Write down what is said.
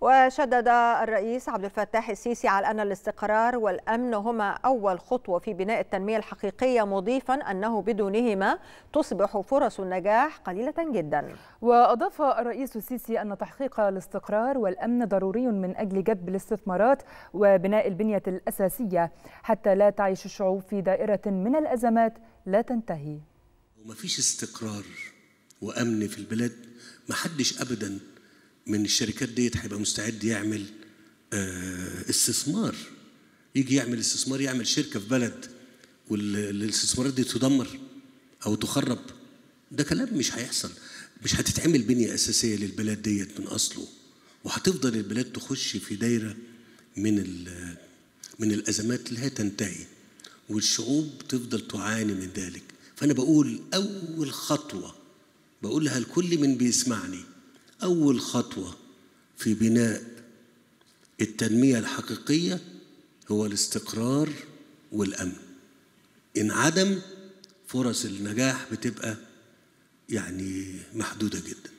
وشدد الرئيس عبد الفتاح السيسي على أن الاستقرار والأمن هما أول خطوة في بناء التنمية الحقيقية مضيفا أنه بدونهما تصبح فرص النجاح قليلة جدا. وأضاف الرئيس السيسي أن تحقيق الاستقرار والأمن ضروري من أجل جذب الاستثمارات وبناء البنية الأساسية حتى لا تعيش الشعوب في دائرة من الأزمات لا تنتهي. ومفيش استقرار وأمن في البلاد محدش أبداً من الشركات ديت هيبقى مستعد يعمل استثمار. يجي يعمل استثمار يعمل شركة في بلد والاستثمارات دي تدمر أو تخرب. ده كلام مش هيحصل. مش هتتعمل بنية أساسية للبلاد ديت من أصله. وهتفضل البلاد تخش في دايرة من من الأزمات لا تنتهي. والشعوب تفضل تعاني من ذلك. فأنا بقول أول خطوة بقولها لكل من بيسمعني. أول خطوة في بناء التنمية الحقيقية هو الاستقرار والأمن. إن عدم فرص النجاح بتبقى يعني محدودة جدا.